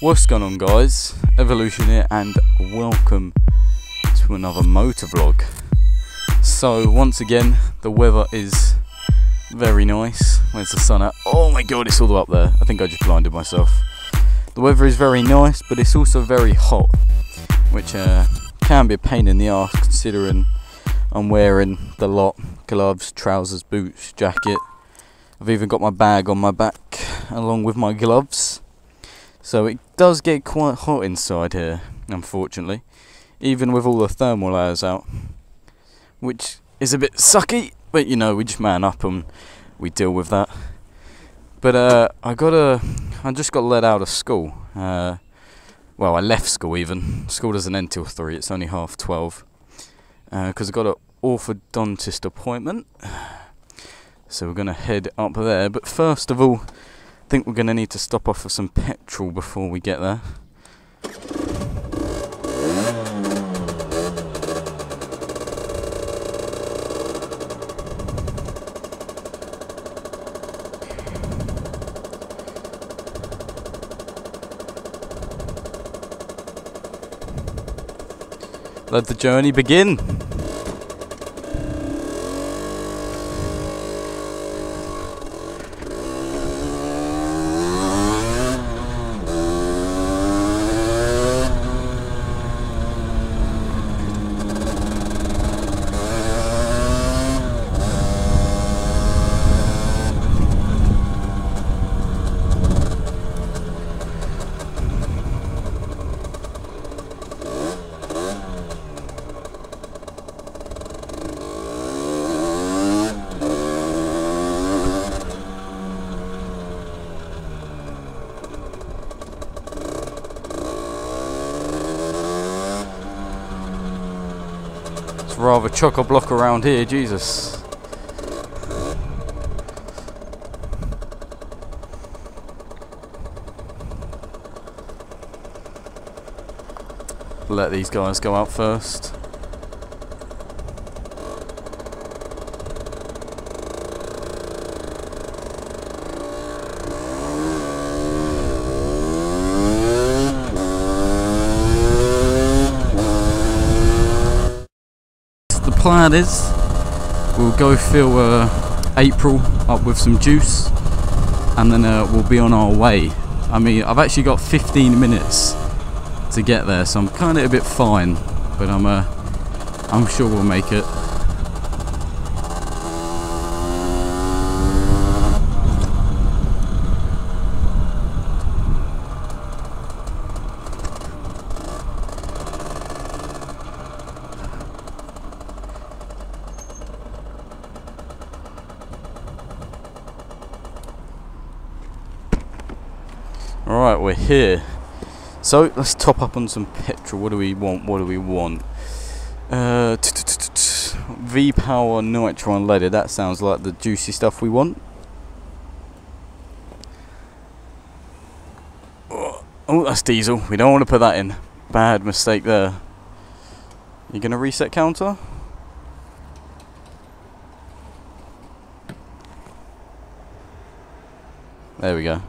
What's going on guys? Evolution here and welcome to another motor vlog. So once again the weather is very nice. Where's the sun at? Oh my god it's all the way up there. I think I just blinded myself. The weather is very nice but it's also very hot which uh, can be a pain in the ass considering I'm wearing the lot gloves, trousers, boots, jacket. I've even got my bag on my back along with my gloves. So it does get quite hot inside here, unfortunately, even with all the thermal layers out, which is a bit sucky, but you know, we just man up and we deal with that. But uh, I got a, I just got let out of school. Uh, well, I left school even. School doesn't end till three. It's only half twelve. Because uh, I got an orthodontist appointment. So we're gonna head up there. But first of all, think we're going to need to stop off for some petrol before we get there. Let the journey begin. Rather chock a block around here, Jesus. Let these guys go out first. Plan is we'll go fill uh, April up with some juice and then uh, we'll be on our way. I mean, I've actually got 15 minutes to get there, so I'm kind of a bit fine, but I'm, uh, I'm sure we'll make it. Alright, we're here. So, let's top up on some petrol. What do we want? What do we want? Uh, V-Power Nitro Unleaded. That sounds like the juicy stuff we want. Oh, that's diesel. We don't want to put that in. Bad mistake there. You going to reset counter? There we go.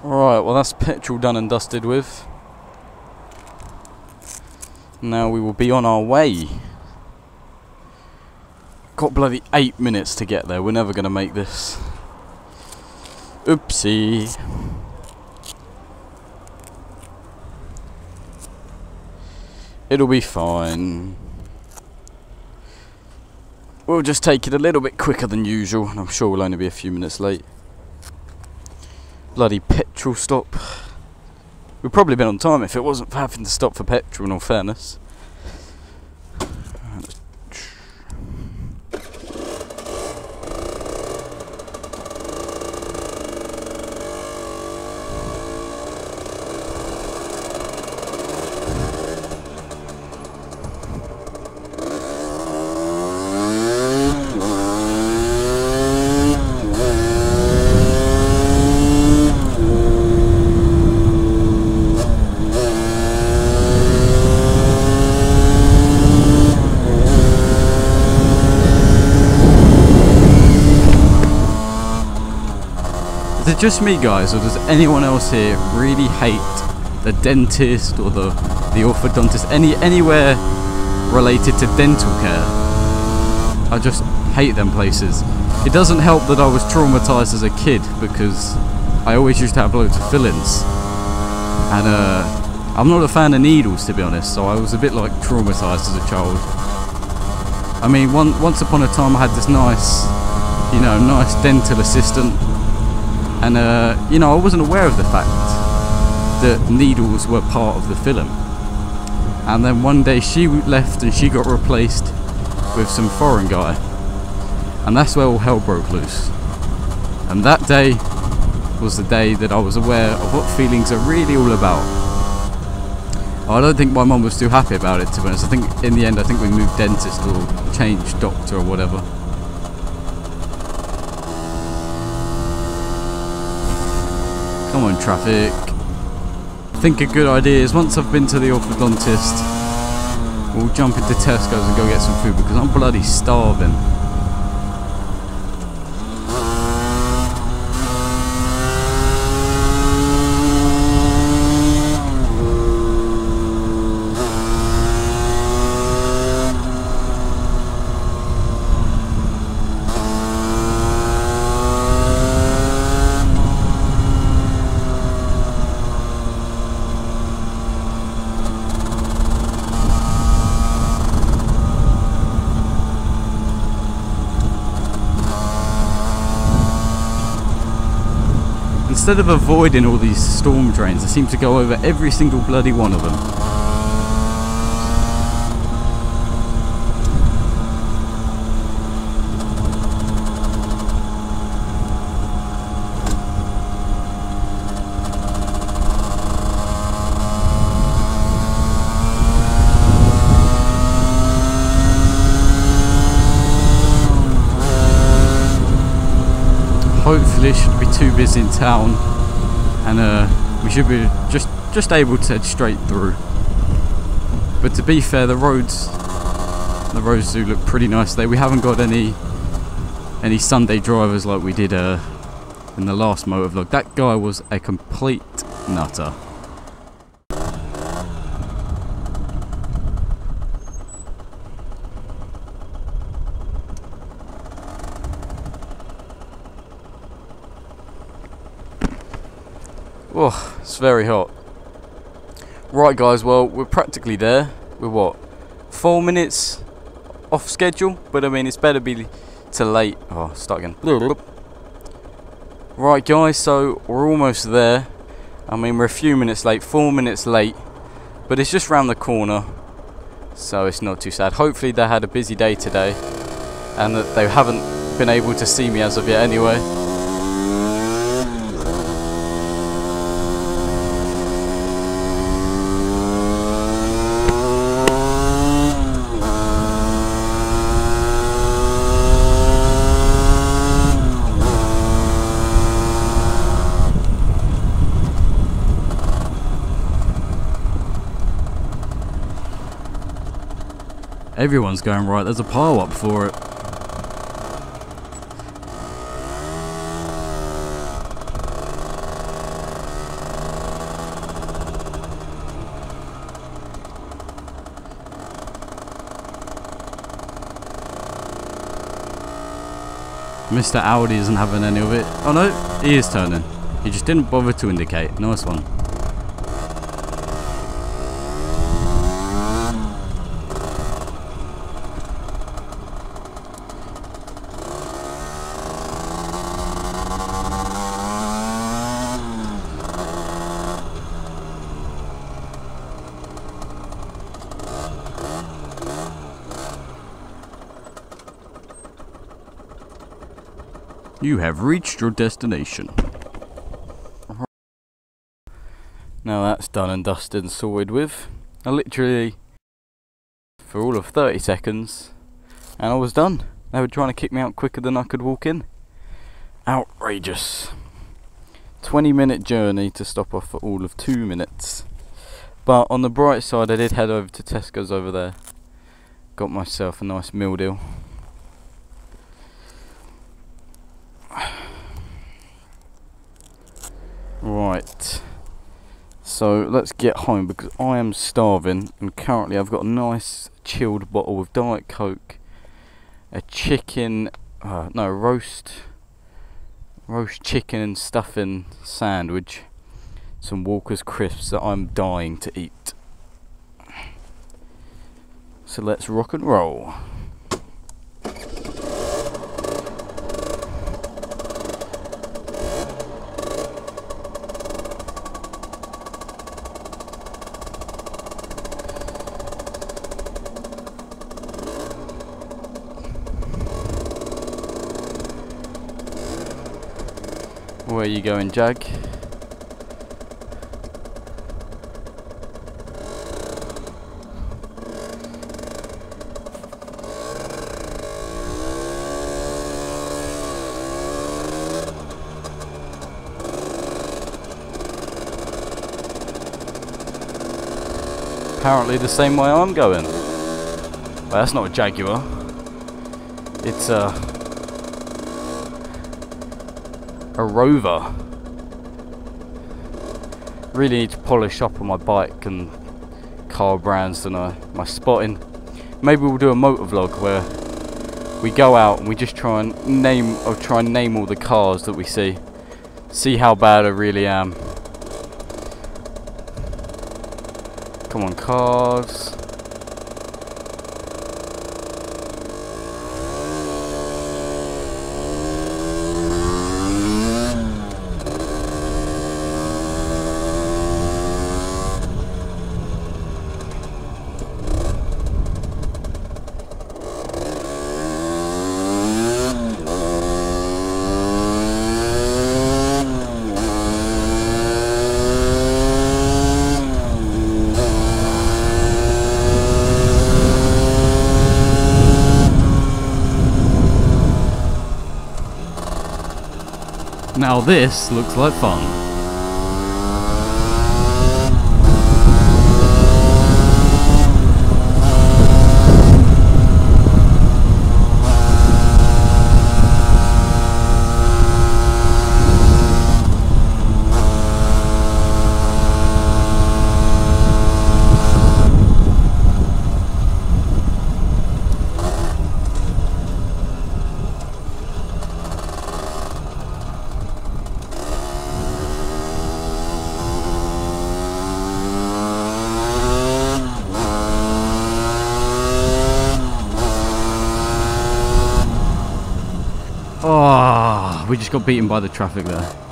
Right, well that's petrol done and dusted with. Now we will be on our way. Got bloody eight minutes to get there. We're never going to make this. Oopsie. It'll be fine. We'll just take it a little bit quicker than usual. And I'm sure we'll only be a few minutes late bloody petrol stop. We'd probably been on time if it wasn't for having to stop for petrol, in all fairness. It just me, guys, or does anyone else here really hate the dentist or the the orthodontist, any anywhere related to dental care? I just hate them places. It doesn't help that I was traumatized as a kid because I always used to have loads of fillings, and uh, I'm not a fan of needles to be honest. So I was a bit like traumatized as a child. I mean, one, once upon a time I had this nice, you know, nice dental assistant and uh, you know I wasn't aware of the fact that needles were part of the film. And then one day she left and she got replaced with some foreign guy. And that's where all hell broke loose. And that day was the day that I was aware of what feelings are really all about. I don't think my mum was too happy about it to be honest. I think in the end I think we moved dentist or changed doctor or whatever Come on, traffic. I think a good idea is once I've been to the orthodontist, we'll jump into Tesco's and go get some food because I'm bloody starving. Instead of avoiding all these storm drains, I seem to go over every single bloody one of them. Hopefully it should be too busy in town and uh, we should be just just able to head straight through. But to be fair the roads the roads do look pretty nice there. We haven't got any any Sunday drivers like we did uh, in the last motor vlog that guy was a complete nutter Oh, it's very hot. Right, guys, well, we're practically there. We're what? Four minutes off schedule, but I mean, it's better be to late. Oh, start again. Right, guys, so we're almost there. I mean, we're a few minutes late, four minutes late, but it's just round the corner, so it's not too sad. Hopefully, they had a busy day today, and that they haven't been able to see me as of yet anyway. Everyone's going right. There's a pile up for it. Mr. Audi isn't having any of it. Oh no, he is turning. He just didn't bother to indicate. Nice one. You have reached your destination. Now that's done and dusted and sorted with. I literally, for all of 30 seconds, and I was done. They were trying to kick me out quicker than I could walk in. Outrageous. 20 minute journey to stop off for all of 2 minutes. But on the bright side, I did head over to Tesco's over there. Got myself a nice meal deal. Right. So let's get home because I am starving and currently I've got a nice chilled bottle of Diet Coke, a chicken, uh, no, roast, roast chicken and stuffing sandwich, some Walker's crisps that I'm dying to eat. So let's rock and roll. Where you going, Jag? Apparently the same way I'm going. Well, that's not a Jaguar. It's a a Rover. Really need to polish up on my bike and car brands and uh, my spotting. Maybe we'll do a motor vlog where we go out and we just try and name or try and name all the cars that we see. See how bad I really am. Come on, cars. Now this looks like fun. Oh, we just got beaten by the traffic there.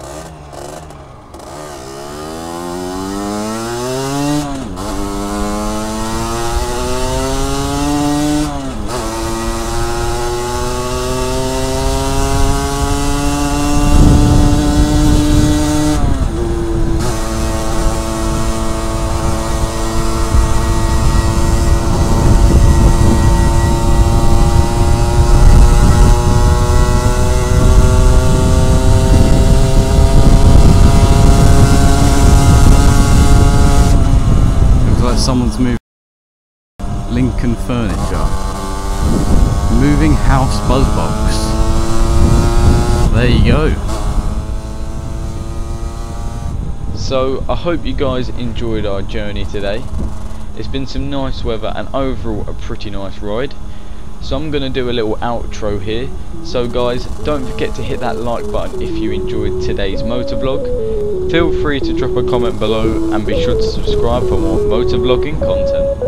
Someone's moved Lincoln furniture. Moving house buzzbox. There you go. So I hope you guys enjoyed our journey today. It's been some nice weather and overall a pretty nice ride. So I'm going to do a little outro here. So guys, don't forget to hit that like button if you enjoyed today's motor vlog. Feel free to drop a comment below and be sure to subscribe for more motor vlogging content.